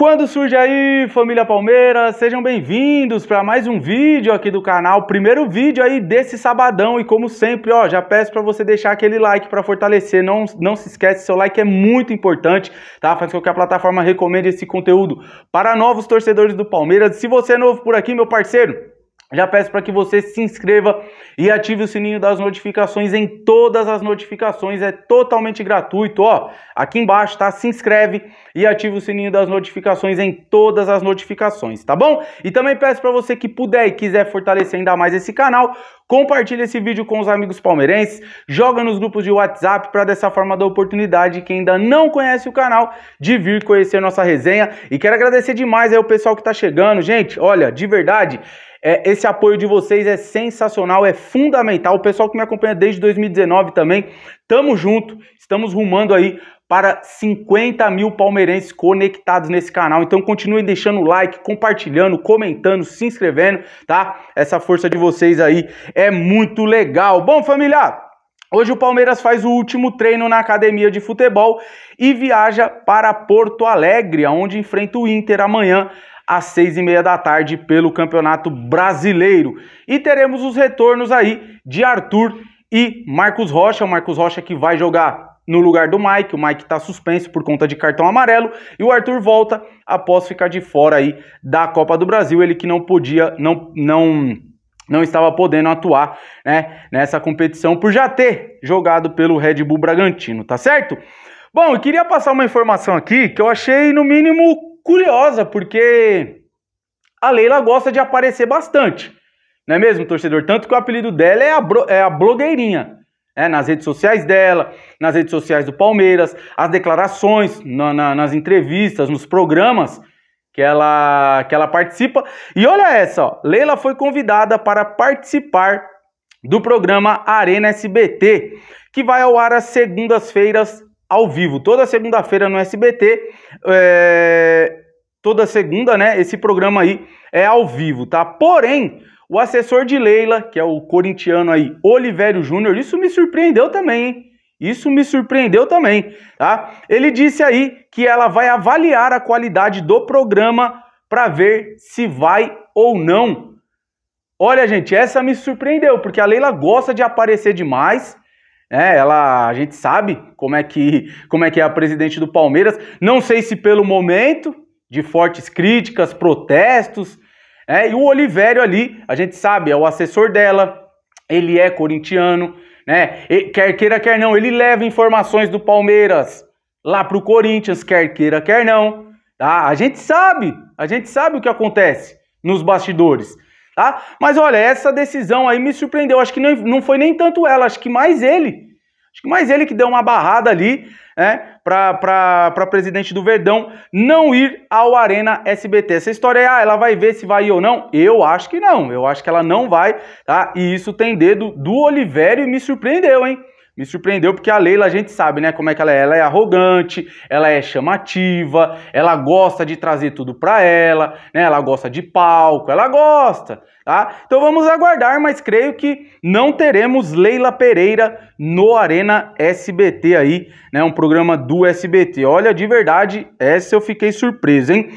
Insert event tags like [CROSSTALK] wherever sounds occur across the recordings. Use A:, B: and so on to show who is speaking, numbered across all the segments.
A: Quando surge aí, família Palmeiras, sejam bem-vindos para mais um vídeo aqui do canal, primeiro vídeo aí desse sabadão e como sempre, ó, já peço para você deixar aquele like para fortalecer, não, não se esquece, seu like é muito importante, tá? Faz com que a plataforma recomende esse conteúdo para novos torcedores do Palmeiras. Se você é novo por aqui, meu parceiro, já peço para que você se inscreva e ative o sininho das notificações em todas as notificações, é totalmente gratuito, ó. Aqui embaixo, tá? Se inscreve e ative o sininho das notificações em todas as notificações, tá bom? E também peço para você que puder e quiser fortalecer ainda mais esse canal, compartilhe esse vídeo com os amigos palmeirenses, joga nos grupos de WhatsApp para dessa forma dar oportunidade quem ainda não conhece o canal de vir conhecer nossa resenha. E quero agradecer demais aí o pessoal que tá chegando, gente. Olha, de verdade, é, esse apoio de vocês é sensacional, é fundamental. O pessoal que me acompanha desde 2019 também, tamo junto, estamos rumando aí para 50 mil palmeirenses conectados nesse canal. Então continuem deixando o like, compartilhando, comentando, se inscrevendo, tá? Essa força de vocês aí é muito legal. Bom, família, Hoje o Palmeiras faz o último treino na academia de futebol e viaja para Porto Alegre, onde enfrenta o Inter amanhã às seis e meia da tarde pelo Campeonato Brasileiro. E teremos os retornos aí de Arthur e Marcos Rocha. O Marcos Rocha que vai jogar no lugar do Mike. O Mike está suspenso por conta de cartão amarelo e o Arthur volta após ficar de fora aí da Copa do Brasil. Ele que não podia, não, não, não estava podendo atuar né, nessa competição por já ter jogado pelo Red Bull Bragantino, tá certo? Bom, eu queria passar uma informação aqui que eu achei no mínimo curiosa, porque a Leila gosta de aparecer bastante. Não é mesmo, torcedor? Tanto que o apelido dela é a, é a blogueirinha. É, nas redes sociais dela, nas redes sociais do Palmeiras, as declarações, na, na, nas entrevistas, nos programas que ela, que ela participa. E olha essa, ó, Leila foi convidada para participar do programa Arena SBT, que vai ao ar às segundas-feiras ao vivo, toda segunda-feira no SBT. É, toda segunda, né? Esse programa aí é ao vivo, tá? Porém, o assessor de Leila, que é o corintiano aí, Olivério Júnior, isso me surpreendeu também, hein? Isso me surpreendeu também, tá? Ele disse aí que ela vai avaliar a qualidade do programa para ver se vai ou não. Olha, gente, essa me surpreendeu, porque a Leila gosta de aparecer demais, é, ela, a gente sabe como é que como é que é a presidente do Palmeiras. Não sei se pelo momento de fortes críticas, protestos, é, e o Olivério ali, a gente sabe, é o assessor dela. Ele é corintiano, né? E, quer queira quer não, ele leva informações do Palmeiras lá pro Corinthians, quer queira quer não. Tá? A gente sabe, a gente sabe o que acontece nos bastidores tá? Mas olha, essa decisão aí me surpreendeu. Acho que não, não foi nem tanto ela, acho que mais ele. Mais ele que deu uma barrada ali, né, para presidente do Verdão não ir ao Arena SBT. Essa história é, ah, ela vai ver se vai ou não? Eu acho que não. Eu acho que ela não vai, tá? E isso tem dedo do Oliveira e me surpreendeu, hein? Me surpreendeu porque a Leila a gente sabe, né, como é que ela é. Ela é arrogante, ela é chamativa, ela gosta de trazer tudo pra ela, né? Ela gosta de palco, ela gosta, tá? Então vamos aguardar, mas creio que não teremos Leila Pereira no Arena SBT aí, né? Um programa do SBT. Olha, de verdade, essa eu fiquei surpreso, hein?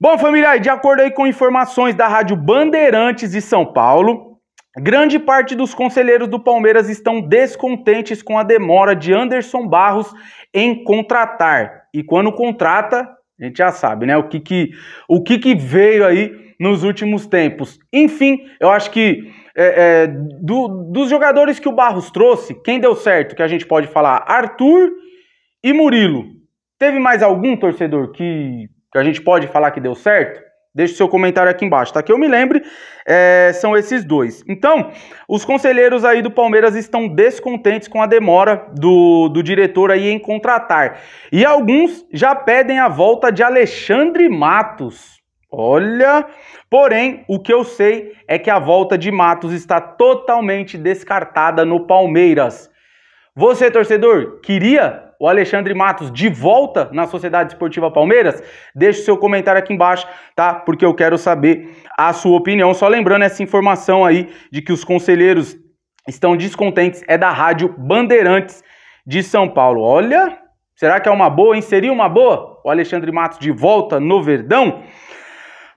A: Bom, família, de acordo aí com informações da Rádio Bandeirantes de São Paulo, Grande parte dos conselheiros do Palmeiras estão descontentes com a demora de Anderson Barros em contratar. E quando contrata, a gente já sabe, né? O que que, o que, que veio aí nos últimos tempos. Enfim, eu acho que é, é, do, dos jogadores que o Barros trouxe, quem deu certo, que a gente pode falar? Arthur e Murilo. Teve mais algum torcedor que, que a gente pode falar que deu certo? Deixe seu comentário aqui embaixo, tá? Que eu me lembre, é, são esses dois. Então, os conselheiros aí do Palmeiras estão descontentes com a demora do, do diretor aí em contratar. E alguns já pedem a volta de Alexandre Matos. Olha, porém, o que eu sei é que a volta de Matos está totalmente descartada no Palmeiras. Você, torcedor, queria o Alexandre Matos de volta na Sociedade Esportiva Palmeiras? Deixe seu comentário aqui embaixo, tá? Porque eu quero saber a sua opinião. Só lembrando essa informação aí de que os conselheiros estão descontentes é da Rádio Bandeirantes de São Paulo. Olha, será que é uma boa, hein? Seria uma boa? o Alexandre Matos de volta no Verdão.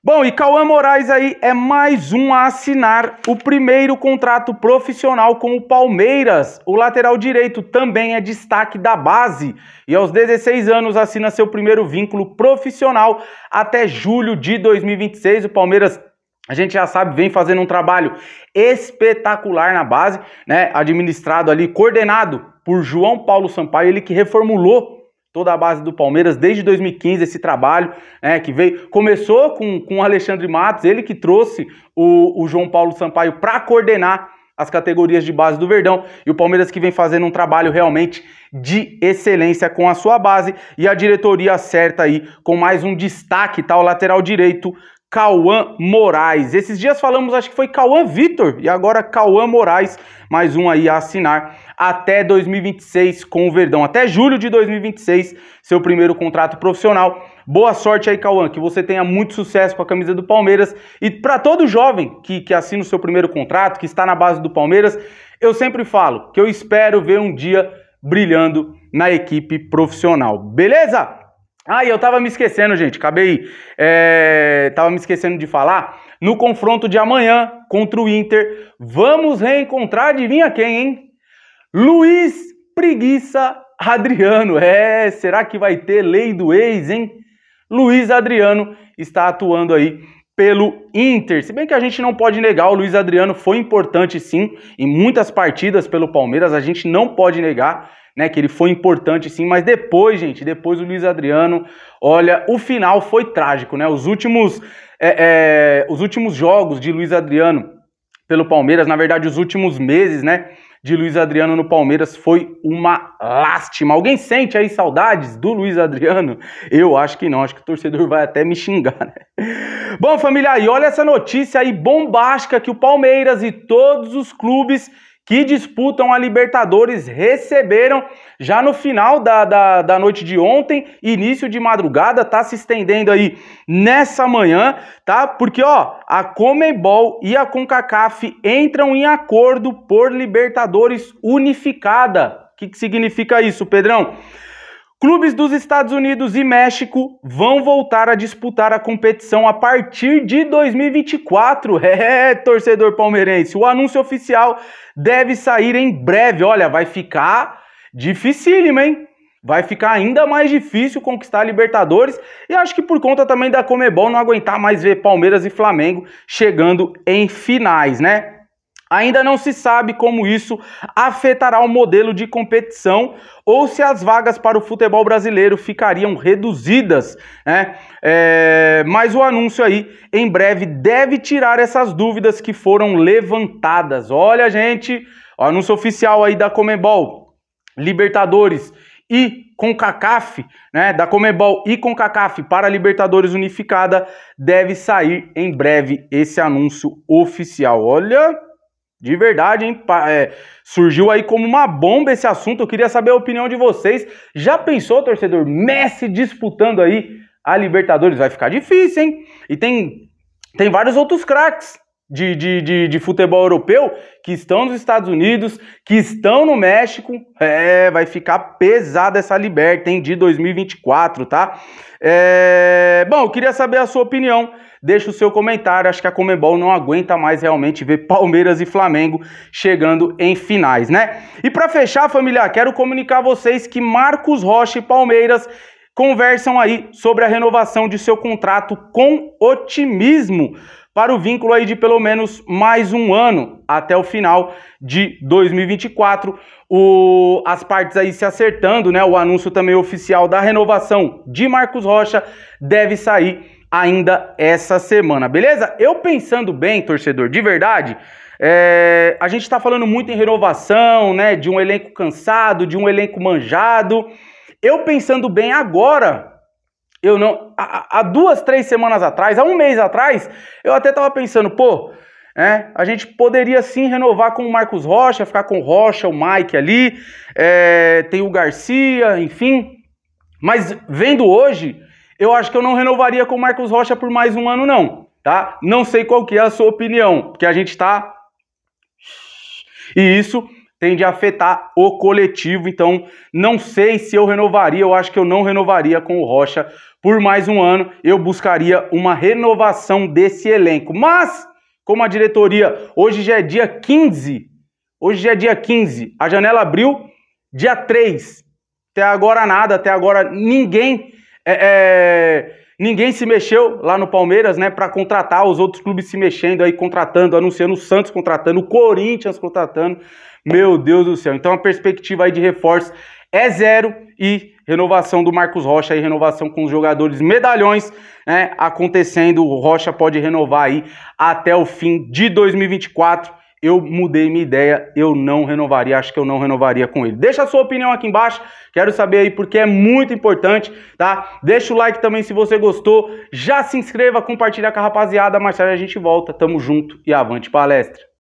A: Bom, e Cauã Moraes aí é mais um a assinar o primeiro contrato profissional com o Palmeiras. O lateral direito também é destaque da base e aos 16 anos assina seu primeiro vínculo profissional até julho de 2026. O Palmeiras a gente já sabe, vem fazendo um trabalho espetacular na base, né? Administrado ali, coordenado por João Paulo Sampaio, ele que reformulou toda a base do Palmeiras desde 2015 esse trabalho, né, que veio começou com, com o Alexandre Matos, ele que trouxe o, o João Paulo Sampaio para coordenar as categorias de base do Verdão e o Palmeiras que vem fazendo um trabalho realmente de excelência com a sua base e a diretoria acerta aí com mais um destaque, tá? O lateral direito Cauã Moraes. Esses dias falamos, acho que foi Cauã Vitor e agora Cauã Moraes, mais um aí a assinar até 2026 com o Verdão, até julho de 2026, seu primeiro contrato profissional. Boa sorte aí, Cauã, que você tenha muito sucesso com a camisa do Palmeiras e para todo jovem que, que assina o seu primeiro contrato, que está na base do Palmeiras, eu sempre falo que eu espero ver um dia brilhando na equipe profissional. Beleza? Ah, e eu tava me esquecendo, gente. Acabei. É, tava me esquecendo de falar. No confronto de amanhã contra o Inter, vamos reencontrar, adivinha quem, hein? Luiz Preguiça Adriano. É, será que vai ter lei do ex, hein? Luiz Adriano está atuando aí pelo Inter. Se bem que a gente não pode negar, o Luiz Adriano foi importante sim em muitas partidas pelo Palmeiras, a gente não pode negar né? Que ele foi importante sim, mas depois, gente, depois o Luiz Adriano, olha, o final foi trágico, né? Os últimos, é, é, os últimos jogos de Luiz Adriano pelo Palmeiras, na verdade, os últimos meses, né? De Luiz Adriano no Palmeiras foi uma lástima. Alguém sente aí saudades do Luiz Adriano? Eu acho que não, acho que o torcedor vai até me xingar, né? Bom, família, e olha essa notícia aí bombástica que o Palmeiras e todos os clubes que disputam a Libertadores receberam já no final da, da, da noite de ontem, início de madrugada, tá se estendendo aí nessa manhã, tá? Porque, ó, a Comebol e a CONCACAF entram em acordo por Libertadores unificada. O que, que significa isso, Pedrão? Clubes dos Estados Unidos e México vão voltar a disputar a competição a partir de 2024. [LAUGHS] É, torcedor palmeirense, o anúncio oficial deve sair em breve. Olha, vai ficar dificílimo, hein? Vai ficar ainda mais difícil conquistar a Libertadores e acho que por conta também da Comebol não aguentar mais ver Palmeiras e Flamengo chegando em finais, né? Ainda não se sabe como isso afetará o modelo de competição ou se as vagas para o futebol brasileiro ficariam reduzidas, né? É, mas o anúncio aí, em breve, deve tirar essas dúvidas que foram levantadas. Olha, gente, o anúncio oficial aí da Comebol, Libertadores e CONCACAF, né, da Comebol e CONCACAF para Libertadores Unificada, deve sair em breve esse anúncio oficial. Olha, de verdade, hein? É, surgiu aí como uma bomba esse assunto. Eu queria saber a opinião de vocês. Já pensou, torcedor? Messi disputando aí a Libertadores? Vai ficar difícil, hein? E tem, tem vários outros craques de, de, de, de, futebol europeu que estão nos Estados Unidos, que estão no México. É, vai ficar pesada essa Liberta, hein? De 2024, tá? É, bom, eu queria saber a sua opinião deixa o seu comentário. Acho que a Comebol não aguenta mais realmente ver Palmeiras e Flamengo chegando em finais, né? E para fechar, família, quero comunicar a vocês que Marcos Rocha e Palmeiras conversam aí sobre a renovação de seu contrato com otimismo para o vínculo aí de pelo menos mais um ano até o final de 2024. O, as partes aí se acertando, né? O anúncio também oficial da renovação de Marcos Rocha deve sair ainda essa semana, beleza? Eu pensando bem, torcedor, de verdade, é, a gente está falando muito em renovação, né? De um elenco cansado, de um elenco manjado. Eu pensando bem agora, eu não. Há, duas, três semanas atrás, há um mês atrás, eu até estava pensando, pô, é, a gente poderia sim renovar com o Marcos Rocha, ficar com o Rocha, o Mike ali, é, tem o Garcia, enfim. Mas vendo hoje, eu acho que eu não renovaria com o Marcos Rocha por mais um ano, não. Tá? Não sei qual que é a sua opinião, porque a gente está. E isso tende a afetar o coletivo. Então, não sei se eu renovaria, eu acho que eu não renovaria com o Rocha por mais um ano. Eu buscaria uma renovação desse elenco. Mas, como a diretoria, hoje já é dia 15, hoje já é dia 15, a janela abriu dia 3. Até agora nada, até agora ninguém. É, é Ninguém se mexeu lá no Palmeiras, né, para contratar, os outros clubes se mexendo aí, contratando, anunciando o Santos contratando, o Corinthians contratando. Meu Deus do céu. Então a perspectiva aí de reforço é zero e renovação do Marcos Rocha e renovação com os jogadores medalhões, né, acontecendo. O Rocha pode renovar aí até o fim de 2024 eu mudei minha ideia, eu não renovaria, acho que eu não renovaria com ele. Deixa a sua opinião aqui embaixo, quero saber aí porque é muito importante, tá? Deixa o like também se você gostou, já se inscreva, compartilha com a rapaziada, mais tarde a gente volta, tamo junto e avante palestra.